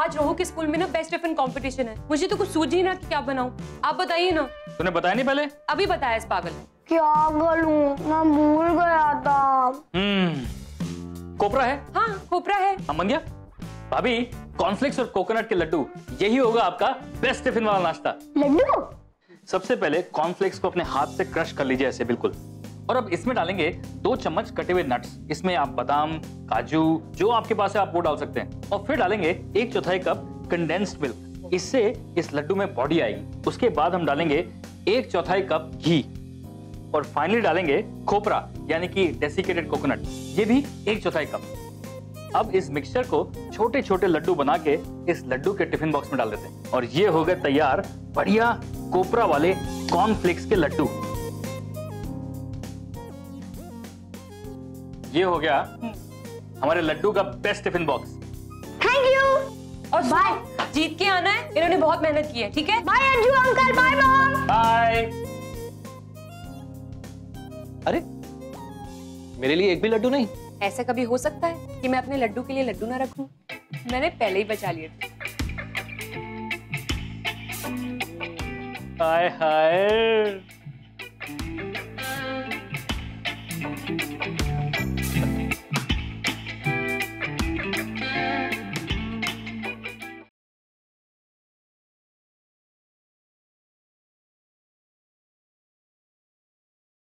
आज रोहू के स्कूल में ना बेस्ट टिफ़िन कंपटीशन है। मुझे तो कुछ सूझ ही ना कि क्या बनाऊँ। आप बताइए ना। तूने बताया नहीं पहले? अभी बताया इस पागल ने। क्या करूँ मैं भूल गया था। हम्म कोपरा है? हाँ खोपरा है। हम बन गया? भाभी कॉर्नफ्लेक्स और कोकोनट के लड्डू यही होगा आपका बेस्ट टिफ़िन वाला नाश्ता। लड्डू? सबसे पहले कॉर्नफ्लेक्स को अपने हाथ से क्रश कर लीजिए ऐसे बिल्कुल। और अब इसमें डालेंगे दो चम्मच कटे हुए नट्स इसमें आप बादाम, काजू, जो आपके पास है, आप वो डाल सकते हैं। और फिर डालेंगे एक चौथाई कप कंडेंस्ड मिल्क इससे इस लड्डू में बॉडी आएगी। उसके बाद हम डालेंगे एक चौथाई कप घी। और फाइनली डालेंगे खोपरा, यानी कि डेसिकेटेड कोकोनट ये भी एक चौथाई कप। अब इस मिक्सचर को छोटे छोटे लड्डू बना के इस लड्डू के टिफ़िन बॉक्स में डाल देते हैं। और ये हो गए तैयार बढ़िया कोपरा वाले कॉर्नफ्लेक्स के लड्डू। ये हो गया हमारे लड्डू का best tiffin box thank you और बाय जीत के आना है इन्होंने बहुत मेहनत की है ठीक है? Bye Anju uncle bye mom bye अरे मेरे लिए एक भी लड्डू नहीं? ऐसा कभी हो सकता है कि मैं अपने लड्डू के लिए लड्डू ना रखूँ? मैंने पहले ही बचा लिए थे। हाय हाय।